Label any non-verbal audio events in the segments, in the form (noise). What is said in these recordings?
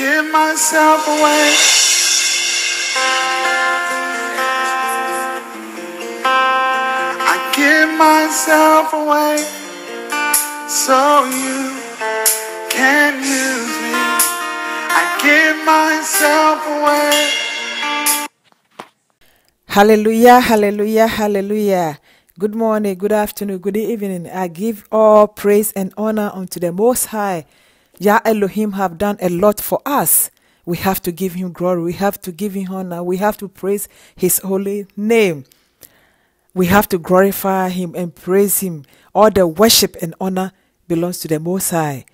give myself away. I give myself away so you can use me. I give myself away. Hallelujah, hallelujah, hallelujah. Good morning, good afternoon, good evening. I give all praise and honor unto the Most High. Yah Elohim have done a lot for us. We have to give him glory. We have to give him honor. We have to praise his holy name. We have to glorify him and praise him. All the worship and honor belongs to the Most High.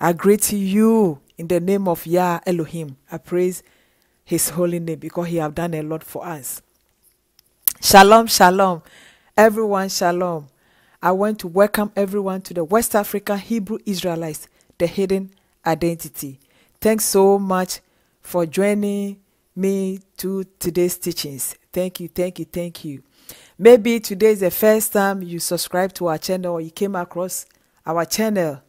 I greet you in the name of Yah Elohim. I praise his holy name because he have done a lot for us. Shalom, shalom. Everyone, shalom. I want to welcome everyone to the West Africa Hebrew Israelites, the hidden identity. Thanks so much for joining me to today's teachings. Thank you, thank you, thank you. Maybe today is the first time you subscribe to our channel or you came across our channel.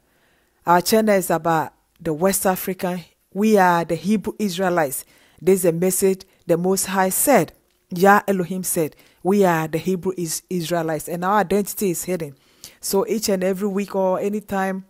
Our channel is about the West African. We are the Hebrew Israelites. This is a message the Most High said. Yah Elohim said, We are the Hebrew Israelites, and our identity is hidden. So each and every week or anytime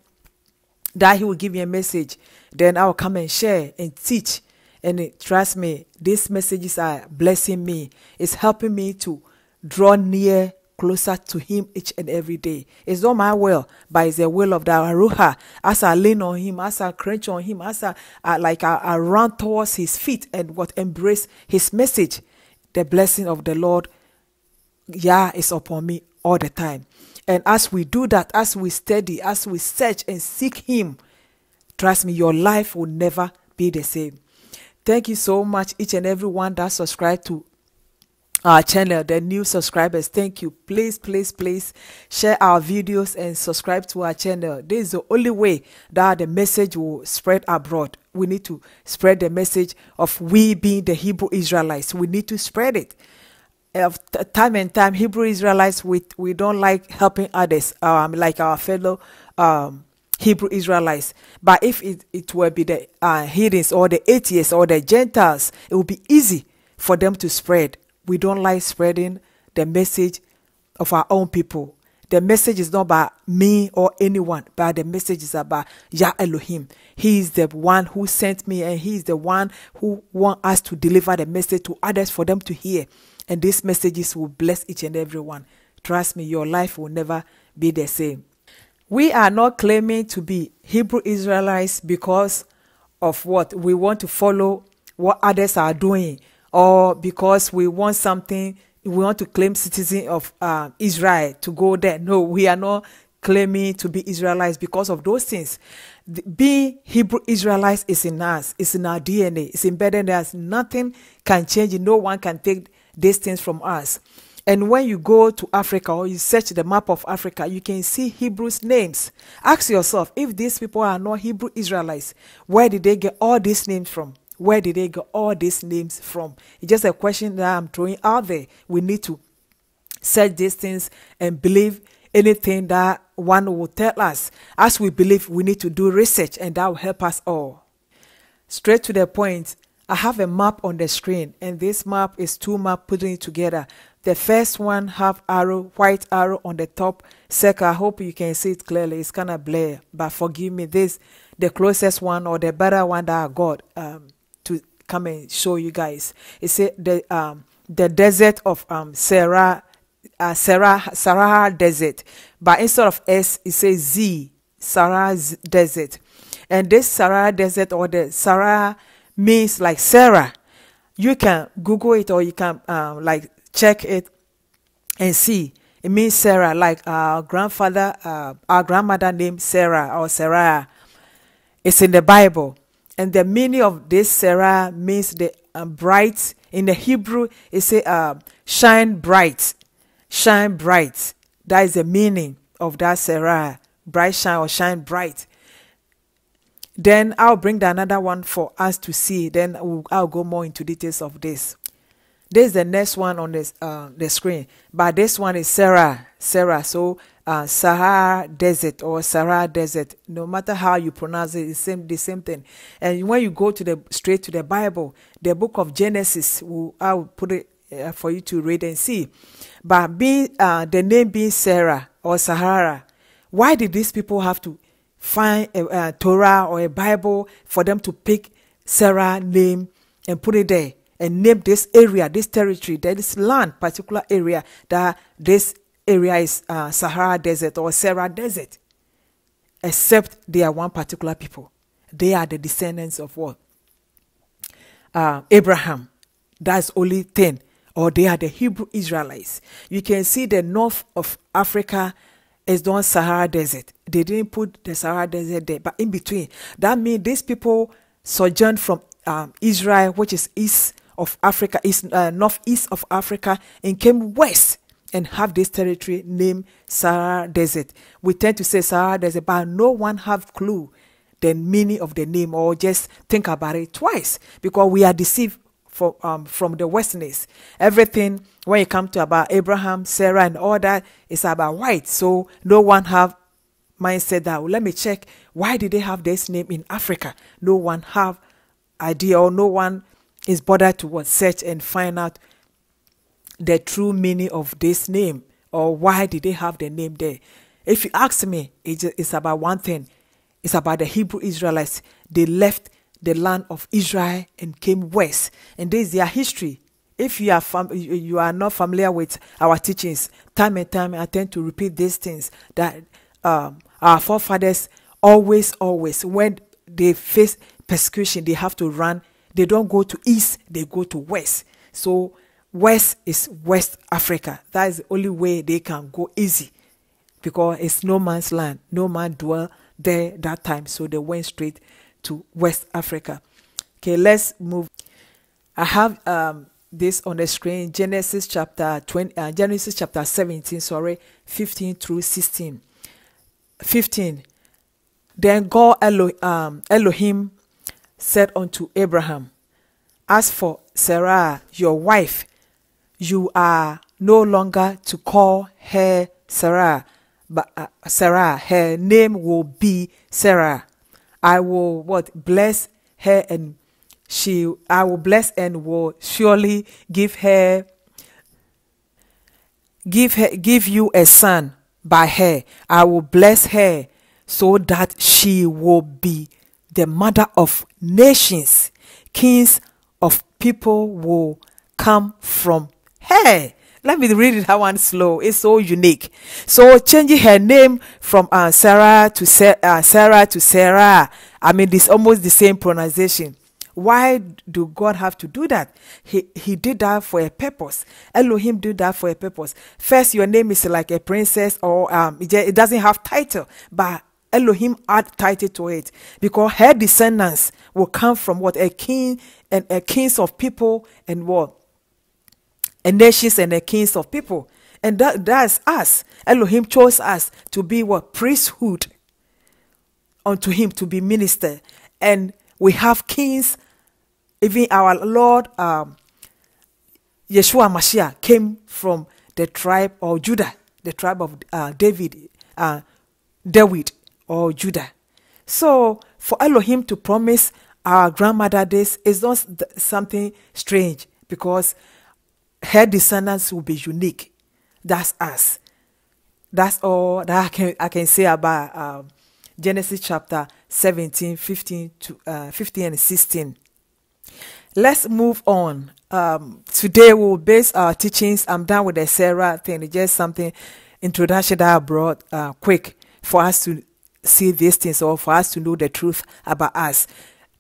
that He will give me a message, then I will come and share and teach. And trust me, these messages are blessing me. It's helping me to draw near closer to him each and every day. It's not my will, but it's the will of the Aruha. As I lean on him, as I crouch on him, as I, I like I, I run towards his feet and what embrace his message, the blessing of the Lord, Yah is upon me all the time. And as we do that, as we study, as we search and seek him, trust me, your life will never be the same. Thank you so much, each and every one that subscribe to our channel, the new subscribers. Thank you. Please, please, please share our videos and subscribe to our channel. This is the only way that the message will spread abroad. We need to spread the message of we being the Hebrew Israelites. We need to spread it. Of time and time, Hebrew Israelites, we, we don't like helping others, um, like our fellow um, Hebrew Israelites. But if it, it will be the uh, heathens or the atheists or the Gentiles, it will be easy for them to spread. We don't like spreading the message of our own people. The message is not about me or anyone, but the message is about Yah Elohim. He is the one who sent me, and He is the one who want us to deliver the message to others for them to hear. And these messages will bless each and every one. Trust me, your life will never be the same. We are not claiming to be Hebrew Israelites because of what we want to follow what others are doing or because we want something we want to claim citizen of uh, Israel to go there. No, we are not claiming to be Israelites because of those things. The- Being Hebrew Israelites is in us, it's in our DNA, it's embedded in us. Nothing can change no one can take these things from us. And when you go to Africa or you search the map of Africa, you can see Hebrews' names. Ask yourself if these people are not Hebrew Israelites, where did they get all these names from? Where did they get all these names from? It's just a question that I'm throwing out there. We need to search these things and believe anything that one will tell us. As we believe, we need to do research, and that will help us all. Straight to the point, I have a map on the screen, and this map is two maps putting it together. The first one have arrow, white arrow on the top circle. I hope you can see it clearly. It's kind of blur, but forgive me. This the closest one or the better one that I got um, to come and show you guys. It's the um the desert of um Sarah, uh, Sarah Sahara Desert, but instead of S, it says Z, Sarah Desert, and this Sarah Desert or the Sarah means like Sarah. You can Google it or you can um, like check it and see. It means Sarah, like our grandfather, uh, our grandmother named Sarah or Sarah. It's in the Bible. And the meaning of this Sarah means the um, bright. In the Hebrew, it say uh, shine bright. Shine bright. That is the meaning of that Sarah. Bright shine or shine bright. Then I'll bring the another one for us to see. Then we'll, I'll go more into details of this. This is the next one on this uh, the screen. But this one is Sarah. Sarah. So uh, Sahara Desert or Sahara Desert. No matter how you pronounce it, it's same the same thing. And when you go to the straight to the Bible, the book of Genesis, will, I will put it uh, for you to read and see. But being uh, the name being Sarah or Sahara, why did these people have to find a, a Torah or a Bible for them to pick Sarah name and put it there and name this area, this territory, this land, particular area that this area is uh, Sahara Desert or Sarah Desert. Except they are one particular people. They are the descendants of what? Uh, Abraham. That's only 10. Or they are the Hebrew Israelites. You can see the north of Africa is the Sahara Desert. They didn't put the Sahara Desert there, but in between. That means these people sojourned from um, Israel, which is east of Africa, east, uh, northeast of Africa, and came west and have this territory named Sahara Desert. We tend to say Sahara Desert, but no one have clue the meaning of the name or just think about it twice because we are deceived for, um, from the Westerners. Everything when you come to about Abraham, Sarah, and all that, it's about white. So no one have mindset that well, let me check why did they have this name in Africa. No one have idea or no one is bothered to what search and find out the true meaning of this name or why did they have the name there. If you ask me, it's about one thing. It's about the Hebrew Israelites. They left the land of Israel and came west, and this is their history. If you are fam- you are not familiar with our teachings, time and time I tend to repeat these things that um, our forefathers always, always when they face persecution, they have to run. They don't go to east; they go to west. So west is West Africa. That is the only way they can go easy because it's no man's land. No man dwell there that time. So they went straight to West Africa. Okay, let's move. I have um, this on the screen Genesis chapter 20, uh, Genesis chapter 17, sorry, 15 through 16. 15. Then God Elo, um, Elohim said unto Abraham, As for Sarah, your wife, you are no longer to call her Sarah, but uh, Sarah, her name will be Sarah. I will what bless her and she I will bless and will surely give her give her give you a son by her. I will bless her so that she will be the mother of nations. Kings of people will come from her. Let me read it how one slow. It's so unique. So changing her name from uh, Sarah to Sa- uh, Sarah to Sarah. I mean, it's almost the same pronunciation. Why do God have to do that? He He did that for a purpose. Elohim did that for a purpose. First, your name is like a princess, or um, it doesn't have title, but Elohim add title to it because her descendants will come from what a king and a kings of people and what and nations and the kings of people. And that, that's us. Elohim chose us to be what? Priesthood unto him to be minister. And we have kings, even our Lord um, Yeshua Mashiach came from the tribe of Judah, the tribe of uh, David, uh, David or Judah. So for Elohim to promise our grandmother this is not something strange because her descendants will be unique. That's us. That's all that I can I can say about um, Genesis chapter 17, 15 to uh, 15 and 16. Let's move on. Um, today we'll base our teachings. I'm done with the Sarah thing. It's just something introduction that I brought uh, quick for us to see these things or for us to know the truth about us,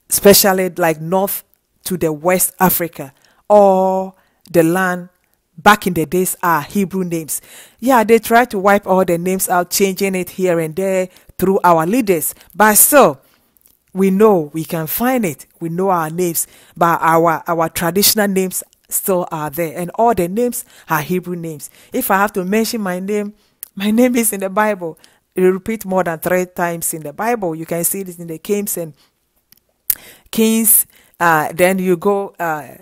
especially like north to the West Africa or the land back in the days are Hebrew names. Yeah, they try to wipe all the names out, changing it here and there through our leaders. But still, we know we can find it. We know our names, but our, our traditional names still are there. And all the names are Hebrew names. If I have to mention my name, my (laughs) name is in the Bible. It repeat more than three times in the Bible. You can see this in the Kings and Kings. Uh, then you go uh,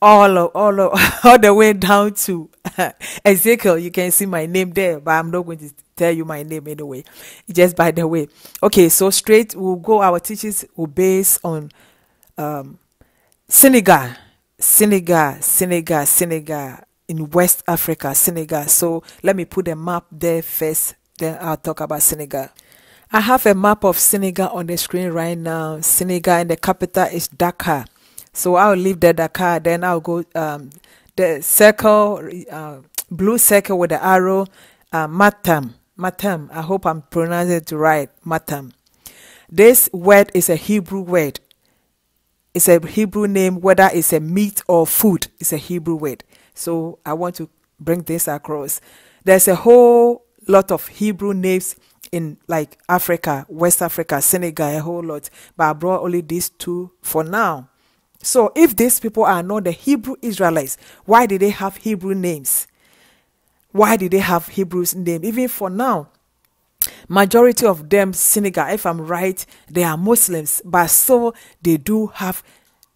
all all (laughs) all the way down to (laughs) Ezekiel. You can see my name there, but I'm not going to tell you my name anyway. Just by the way. Okay, so straight we'll go. Our teachings will base on um, Senegal, Senegal, Senegal, Senegal in West Africa, Senegal. So let me put a map there first. Then I'll talk about Senegal. I have a map of Senegal on the screen right now. Senegal and the capital is Dakar. So I'll leave the Dakar, then I'll go um, the circle, uh, blue circle with the arrow, uh, Matam. Matam. I hope I'm pronouncing it right. Matam. This word is a Hebrew word. It's a Hebrew name, whether it's a meat or food, it's a Hebrew word. So I want to bring this across. There's a whole lot of Hebrew names in like Africa, West Africa, Senegal, a whole lot. But I brought only these two for now. So if these people are not the Hebrew Israelites, why did they have Hebrew names? Why did they have Hebrews name? Even for now, majority of them Senegal, if I'm right, they are Muslims, but so they do have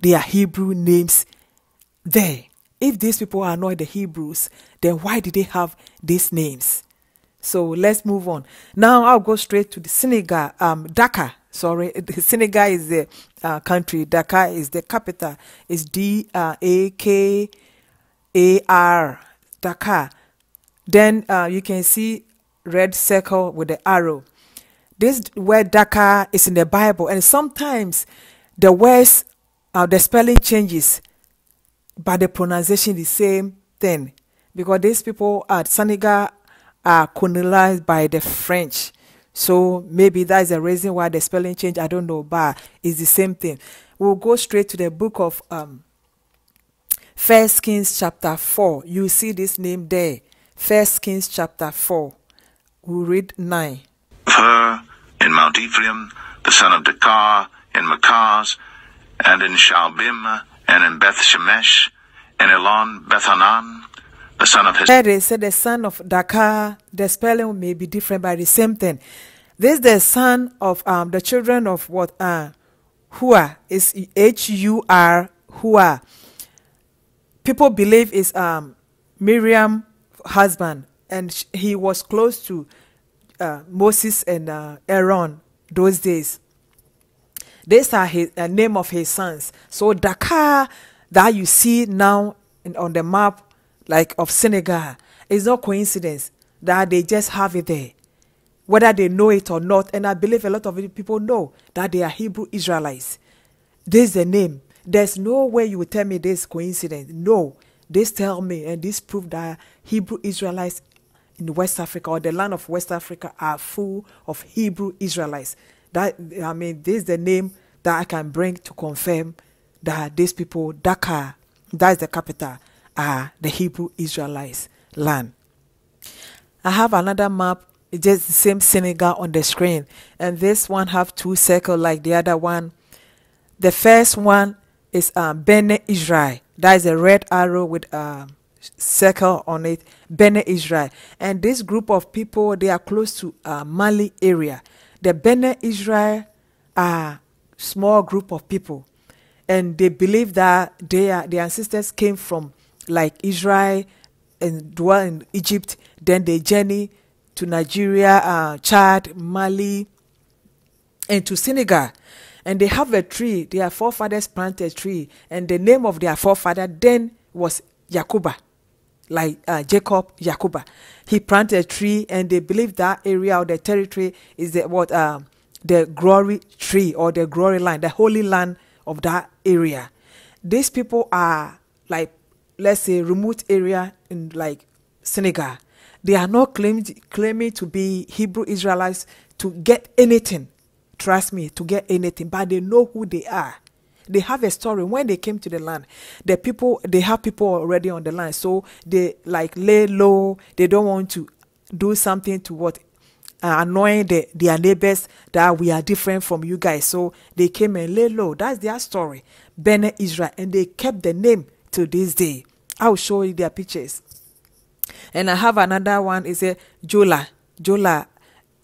their Hebrew names there. If these people are not the Hebrews, then why did they have these names? So let's move on. Now I'll go straight to the Senegal, um. Sorry, (laughs) Senegal is the uh, country. Dakar is the capital. It's D uh, A K A R. Dakar. Then uh, you can see red circle with the arrow. This word Dakar is in the Bible, and sometimes the words, uh, the spelling changes, but the pronunciation is the same thing. Because these people at Senegal are colonized by the French. So maybe that's the reason why the spelling change, I don't know, but it's the same thing. We'll go straight to the book of um, First Kings chapter 4. You see this name there. First Kings chapter 4. We'll read 9. Hur in Mount Ephraim, the son of Dakar in Makaz, and in Shalbim, and in Beth Shemesh, and Elon Bethanan, the son of his. They said the son of Dakar, the spelling may be different, but the same thing. This is the son of um, the children of what? Uh, Hua is H U R Hua. People believe is um, husband, and he was close to uh, Moses and uh, Aaron those days. These are his uh, name of his sons. So Dakar that you see now in, on the map, like of Senegal, It's not coincidence that they just have it there, whether they know it or not. And I believe a lot of people know that they are Hebrew Israelites. This is the name. There's no way you will tell me this coincidence. No, this tell me and this prove that Hebrew Israelites in West Africa or the land of West Africa are full of Hebrew Israelites. That I mean, this is the name that I can bring to confirm that these people, Dakar, that is the capital, are the Hebrew Israelites land. I have another map, it's just the same Senegal on the screen, and this one have two circles like the other one. The first one is um, Bene Israel. That is a red arrow with a circle on it. Bene Israel, and this group of people they are close to uh, Mali area. The Bene Israel are small group of people, and they believe that they are, their ancestors came from like Israel and dwell in Egypt. Then they journey to Nigeria, uh, Chad, Mali, and to Senegal. And they have a tree. Their forefathers planted a tree, and the name of their forefather then was Yakuba, like uh, Jacob Yakuba. He planted a tree, and they believe that area or the territory is the what um, the glory tree or the glory land, the holy land of that area. These people are like let's say remote area in like Senegal. They are not claiming claiming to be Hebrew Israelites to get anything. Trust me, to get anything, but they know who they are. They have a story. When they came to the land, the people they have people already on the land, so they like lay low. They don't want to do something to what uh, annoying the, their neighbors that we are different from you guys. So they came and lay low. That's their story. Bene Israel, and they kept the name to this day. I'll show you their pictures. And I have another one. Is a Jola. Jola.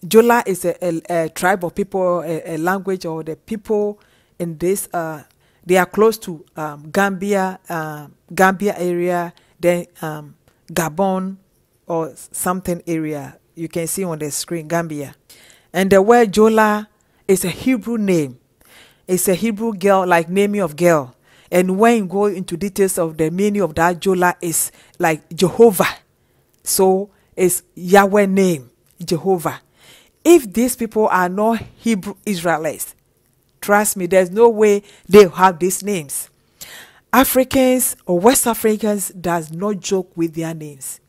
Jola is a, a, a tribe of people, a, a, language or the people in this uh, They are close to um, Gambia, uh, Gambia area, then um, Gabon or something area. You can see on the screen Gambia. And the word Jola is a Hebrew name. It's a Hebrew girl, like naming of girl. And when you go into details of the meaning of that Jola is like Jehovah. So it's Yahweh name, Jehovah. If these people are not Hebrew Israelites, trust me, there's no way they have these names. Africans or West Africans does not joke with their names.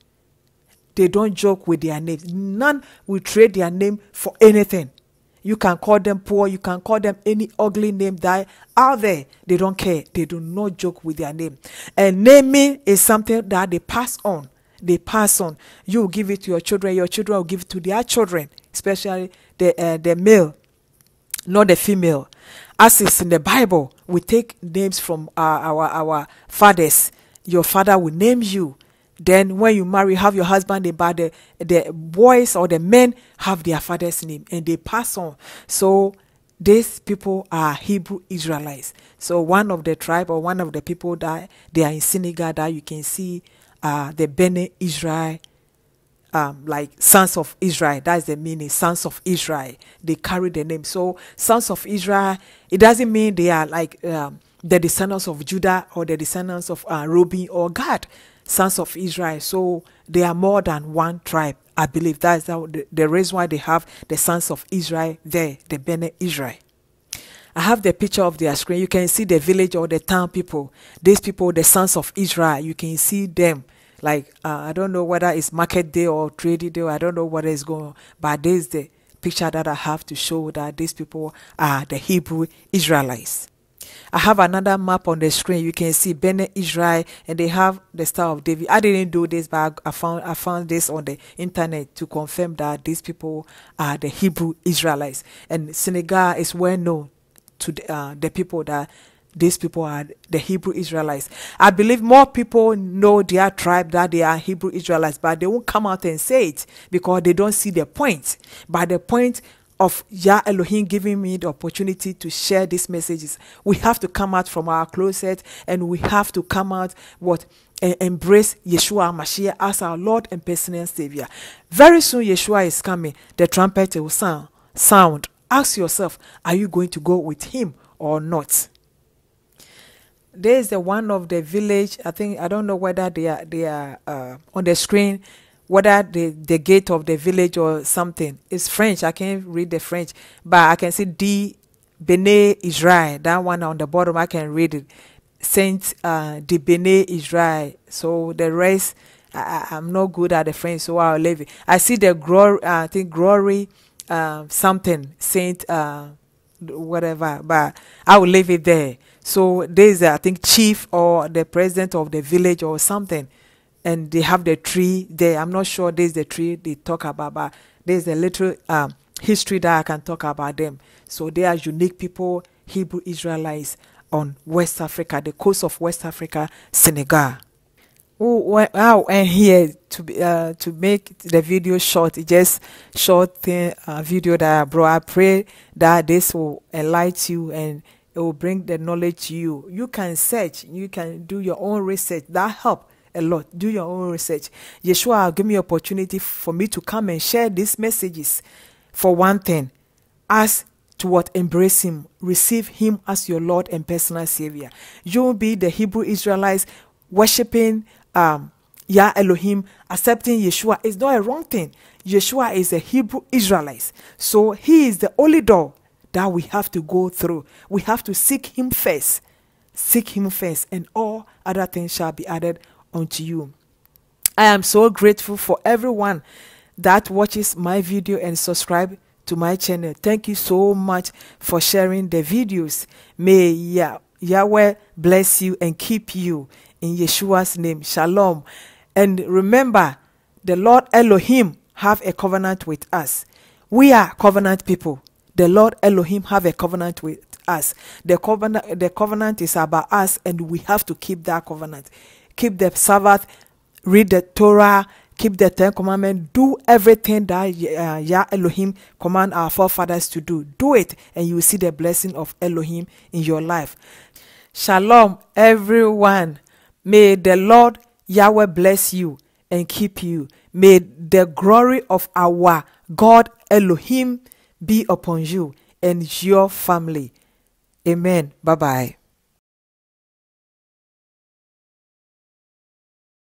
They don't joke with their names. None will trade their name for anything. You can call them poor, you can call them any ugly name that out there. They don't care. They do not joke with their name. And naming is something that they pass on. They pass on. You give it to your children, your children will give it to their children, especially the uh, the male, not the female. As is in the Bible, we take names from our, our, our fathers. Your father will name you. Then when you marry, have your husband, the, the boys or the men have their father's name and they pass on. So these people are Hebrew Israelites. So one of the tribe or one of the people that they are in Senegal that you can see uh, the Bene Israel um, like sons of Israel. That's the meaning, sons of Israel. They carry the name. So, sons of Israel, it doesn't mean they are like um, the descendants of Judah or the descendants of uh, Reuben or Gad, sons of Israel. So, they are more than one tribe. I believe that's the, the reason why they have the sons of Israel there, the Bene Israel. I have the picture of their screen. You can see the village or the town people. These people, the sons of Israel, you can see them like uh, I don't know whether it's market day or trading day. I don't know what is going on, but this is the picture that I have to show that these people are the Hebrew Israelites. I have another map on the screen. You can see Bene Israel, and they have the Star of David. I didn't do this, but I found I found this on the internet to confirm that these people are the Hebrew Israelites. And Senegal is well known to the, uh, the people that these people are the Hebrew Israelites. I believe more people know their tribe that they are Hebrew Israelites, but they won't come out and say it because they don't see the point. But the point of Yah Elohim giving me the opportunity to share these messages, we have to come out from our closet and we have to come out what embrace Yeshua Mashiach as our Lord and personal Savior. Very soon Yeshua is coming. The trumpet will sound. Sound. Ask yourself, are you going to go with him or not? there is the one of the village. I think I don't know whether they are they are uh, on the screen, whether the the gate of the village or something. It's French. I can't read the French, but I can see D Bene Israel. That one on the bottom, I can read it. Saint uh, de Bene Israel. So the rest, I, am not good at the French, so I'll leave it. I see the glory. Uh, I think glory, uh, something Saint, uh, whatever, but I will leave it there. So there's, I think, chief or the president of the village or something, and they have the tree there. I'm not sure there's the tree they talk about, but there's a little um, history that I can talk about them. So they are unique people, Hebrew Israelites on West Africa, the coast of West Africa, Senegal. Oh, wow, and here to uh, to make the video short, just short thing, uh, video that I brought. I pray that this will enlighten you and it will bring the knowledge to you. You can search, you can do your own research. That help a lot. Do your own research. Yeshua give me opportunity for me to come and share these messages. For one thing, as to what embrace him, receive him as your Lord and personal Savior. You will be the Hebrew Israelites worshiping um, Yah Elohim, accepting Yeshua is not a wrong thing. Yeshua is a Hebrew Israelite, so he is the only door that we have to go through. We have to seek Him first. Seek Him first, and all other things shall be added unto you. I am so grateful for everyone that watches my video and subscribe to my channel. Thank you so much for sharing the videos. May Yah- Yahweh bless you and keep you in Yeshua's name. Shalom. And remember, the Lord Elohim have a covenant with us. We are covenant people the Lord Elohim have a covenant with us. The covenant, the covenant is about us, and we have to keep that covenant keep the Sabbath, read the Torah, keep the Ten Commandments, do everything that uh, Yah Elohim command our forefathers to do. Do it, and you will see the blessing of Elohim in your life. Shalom, everyone. May the Lord Yahweh bless you and keep you. May the glory of our God Elohim be upon you and your family. Amen. Bye bye.